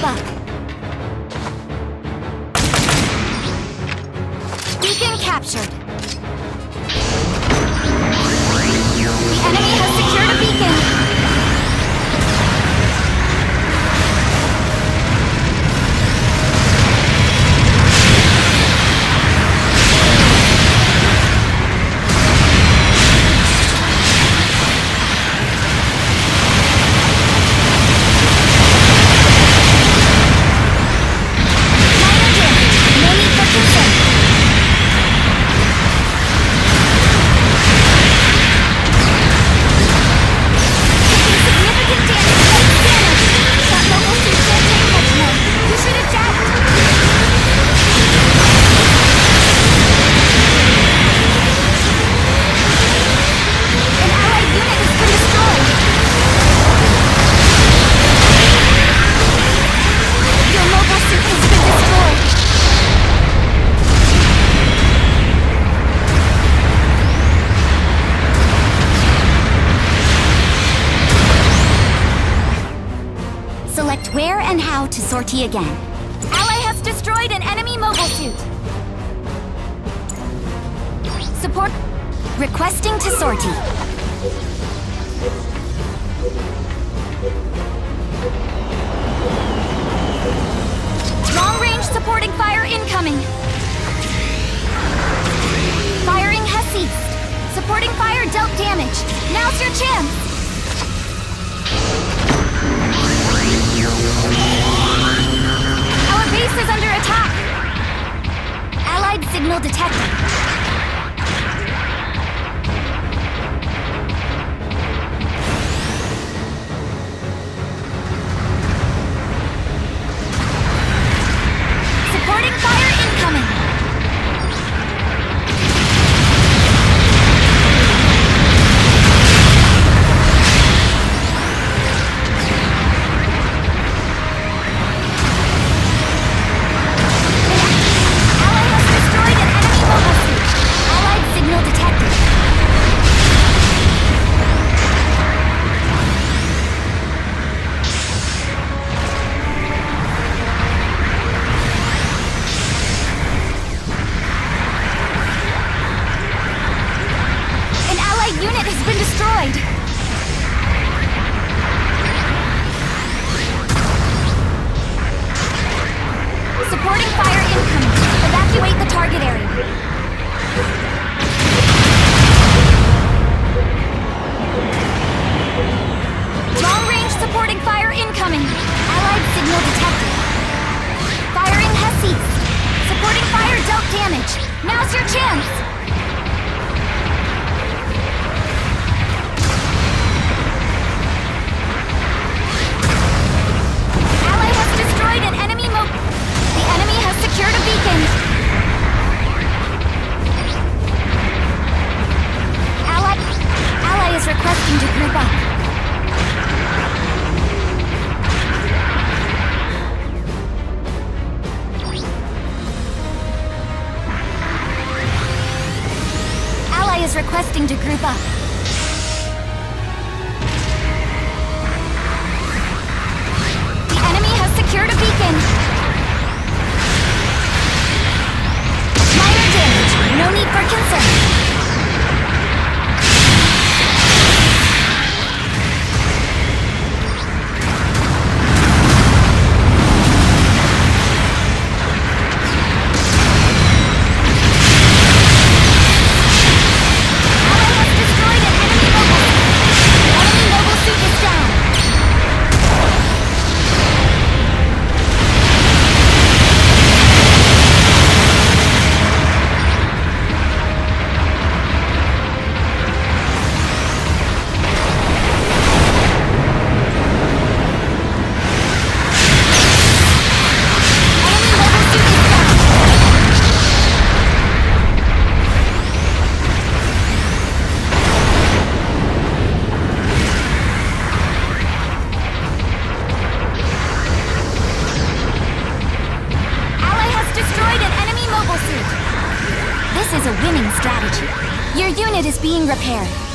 吧。Where and how to sortie again. Ally has destroyed an enemy mobile suit. Support... Requesting to sortie. Long-range supporting fire incoming. Firing has ceased. Supporting fire dealt damage. Now's your chance! detect detected. requesting to group up. This is a winning strategy. Your unit is being repaired.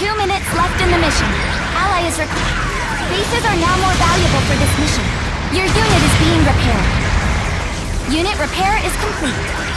Two minutes left in the mission. Ally is required. Bases are now more valuable for this mission. Your unit is being repaired. Unit repair is complete.